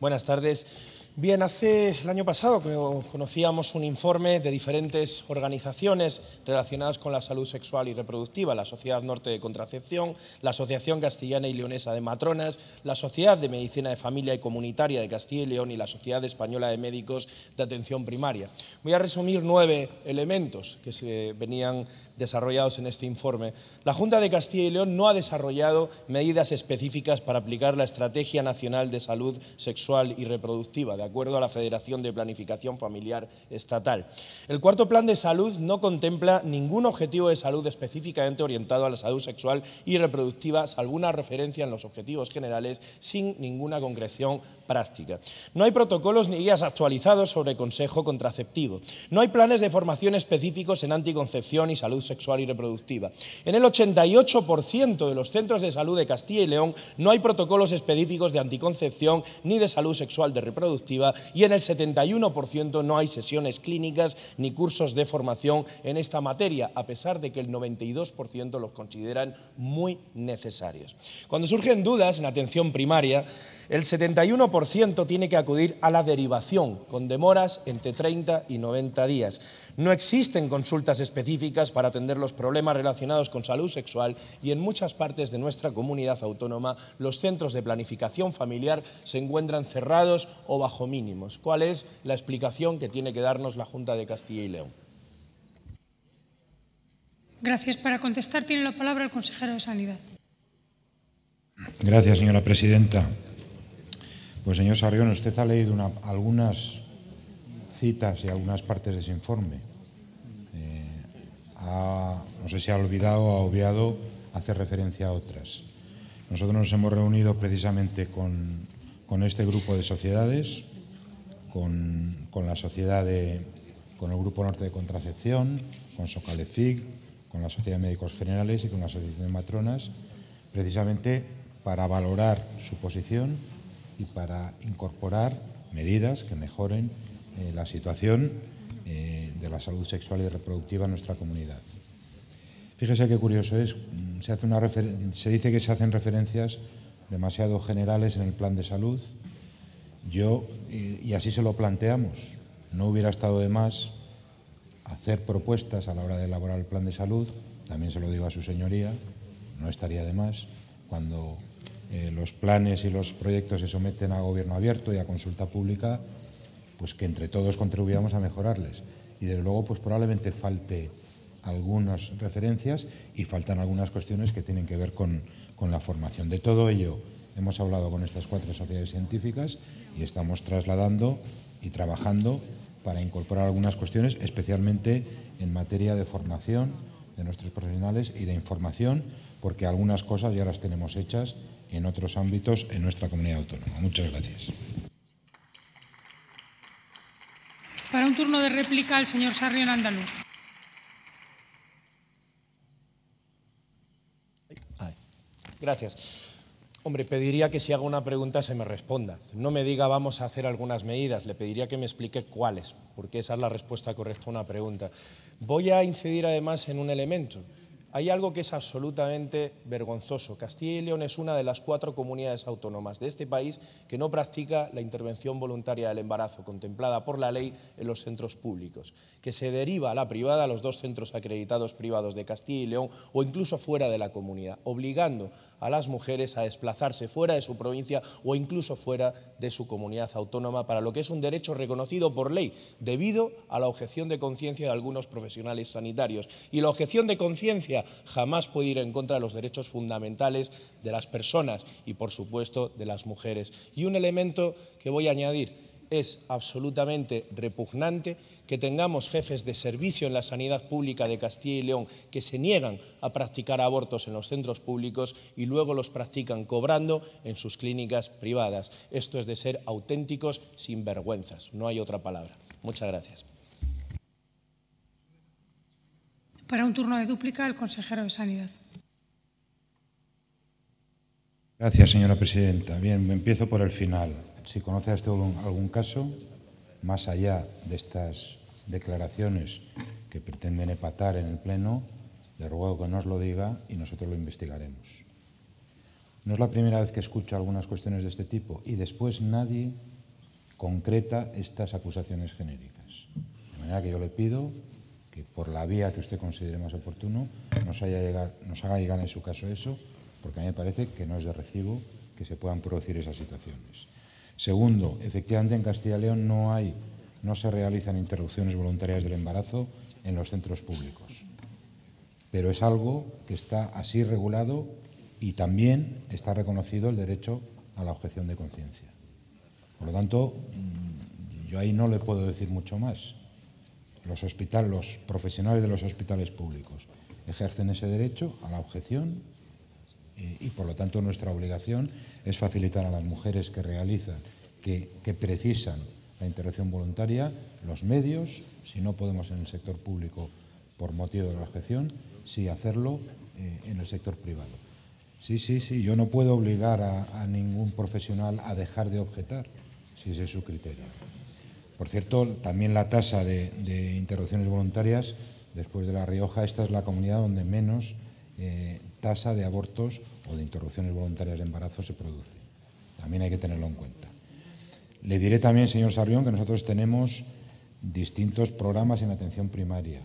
Buenas tardes. Bien, hace el año pasado conocíamos un informe de diferentes organizaciones relacionadas con la salud sexual y reproductiva, la Sociedad Norte de Contracepción, la Asociación Castellana y Leonesa de Matronas, la Sociedad de Medicina de Familia y Comunitaria de Castilla y León y la Sociedad Española de Médicos de Atención Primaria. Voy a resumir nueve elementos que se venían desarrollados en este informe. La Junta de Castilla y León no ha desarrollado medidas específicas para aplicar la Estrategia Nacional de Salud Sexual y Reproductiva, de acuerdo a la Federación de Planificación Familiar Estatal. El cuarto plan de salud no contempla ningún objetivo de salud específicamente orientado a la salud sexual y reproductiva, salvo una referencia en los objetivos generales sin ninguna concreción práctica. No hay protocolos ni guías actualizados sobre consejo contraceptivo. No hay planes de formación específicos en anticoncepción y salud sexual y reproductiva. En el 88% de los centros de salud de Castilla y León no hay protocolos específicos de anticoncepción ni de salud sexual y reproductiva y en el 71% no hay sesiones clínicas ni cursos de formación en esta materia, a pesar de que el 92% los consideran muy necesarios. Cuando surgen dudas en atención primaria, el 71% tiene que acudir a la derivación, con demoras entre 30 y 90 días. No existen consultas específicas para atender los problemas relacionados con salud sexual y en muchas partes de nuestra comunidad autónoma los centros de planificación familiar se encuentran cerrados o bajo mínimos. ¿Cuál es la explicación que tiene que darnos la Junta de Castilla y León? Gracias. Para contestar tiene la palabra el consejero de Sanidad. Gracias, señora presidenta. Pues señor Sarrión, usted ha leído algunas citas y algunas partes de ese informe. Eh, no sé si ha olvidado o ha obviado hacer referencia a otras. Nosotros nos hemos reunido precisamente con, este grupo de sociedades, con, la sociedad de, con el Grupo Norte de Contracepción, con Socalefic, con la Sociedad de Médicos Generales y con la Asociación de Matronas, precisamente para valorar su posición y para incorporar medidas que mejoren eh, la situación eh, de la salud sexual y reproductiva en nuestra comunidad. Fíjese qué curioso es, mm, se, hace una se dice que se hacen referencias demasiado generales en el plan de salud. Yo, y, así se lo planteamos, no hubiera estado de más hacer propuestas a la hora de elaborar el plan de salud, también se lo digo a su señoría, no estaría de más, cuando eh, los planes y los proyectos se someten a gobierno abierto y a consulta pública, pues que entre todos contribuyamos a mejorarles. Y desde luego, pues probablemente falte algunas referencias y faltan algunas cuestiones que tienen que ver con, con la formación. De todo ello hemos hablado con estas cuatro sociedades científicas y estamos trasladando y trabajando para incorporar algunas cuestiones, especialmente en materia de formación de nuestros profesionales y de información, porque algunas cosas ya las tenemos hechas en otros ámbitos en nuestra comunidad autónoma. Muchas gracias. Para un turno de réplica, el señor Sarrión Andaluz. Gracias. Hombre, pediría que si hago una pregunta se me responda. No me diga vamos a hacer algunas medidas, le pediría que me explique cuáles, porque esa es la respuesta correcta a una pregunta. Voy a incidir además en un elemento. Hay algo que es absolutamente vergonzoso. Castilla y León es una de las cuatro comunidades autónomas de este país que no practica la intervención voluntaria del embarazo contemplada por la ley en los centros públicos, que se deriva a la privada a los dos centros acreditados privados de Castilla y León o incluso fuera de la comunidad, obligando a las mujeres a desplazarse fuera de su provincia o incluso fuera de su comunidad autónoma para lo que es un derecho reconocido por ley debido a la objeción de conciencia de algunos profesionales sanitarios. Y la objeción de conciencia jamás puede ir en contra de los derechos fundamentales de las personas y, por supuesto, de las mujeres. Y un elemento que voy a añadir es absolutamente repugnante que tengamos jefes de servicio en la sanidad pública de Castilla y León que se niegan a practicar abortos en los centros públicos y luego los practican cobrando en sus clínicas privadas. Esto es de ser auténticos sinvergüenzas, no hay otra palabra. Muchas gracias. Para un turno de dúplica, el consejero de Sanidad. Gracias, señora presidenta. Bien, empiezo por el final. Si conoce usted algún caso, más allá de estas declaraciones que pretenden epatar en el Pleno, le ruego que nos lo diga y nosotros lo investigaremos. No es la primera vez que escucho algunas cuestiones de este tipo y después nadie concreta estas acusaciones genéricas. De manera que yo le pido que por la vía que usted considere más oportuno nos, nos haga llegar en su caso eso, porque a mí me parece que no es de recibo que se puedan producir esas situaciones. Segundo, efectivamente en Castilla y León no hay, no se realizan interrupciones voluntarias del embarazo en los centros públicos. Pero es algo que está así regulado y también está reconocido el derecho a la objeción de conciencia. Por lo tanto, mm, yo ahí no le puedo decir mucho más. Los, hospitales, los profesionales de los hospitales públicos ejercen ese derecho a la objeción eh, y, por lo tanto, nuestra obligación es facilitar a las mujeres que realizan, que, precisan la intervención voluntaria, los medios, si no podemos en el sector público por motivo de la objeción, sí hacerlo eh, en el sector privado. Sí, sí, sí, yo no puedo obligar a ningún profesional a dejar de objetar si ese es su criterio. Por cierto, también la tasa de, interrupciones voluntarias, después de La Rioja, esta es la comunidad donde menos eh, tasa de abortos o de interrupciones voluntarias de embarazo se produce. También hay que tenerlo en cuenta. Le diré también, señor Sarrión, que nosotros tenemos distintos programas en atención primaria,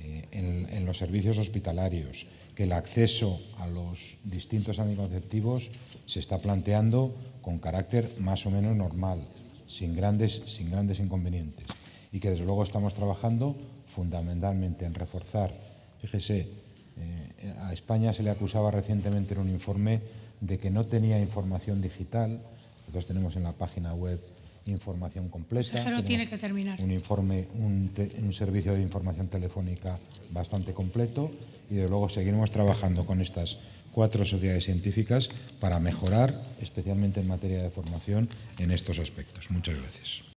eh, en, los servicios hospitalarios, que el acceso a los distintos anticonceptivos se está planteando con carácter más o menos normal, sin grandes, sin grandes inconvenientes. Y que desde luego estamos trabajando fundamentalmente en reforzar, fíjese, eh, a España se le acusaba recientemente en un informe de que no tenía información digital. Nosotros tenemos en la página web información completa. tiene que terminar. Un informe, un, un, servicio de información telefónica bastante completo y desde luego seguiremos trabajando con estas cuatro sociedades científicas para mejorar, especialmente en materia de formación, en estos aspectos. Muchas gracias.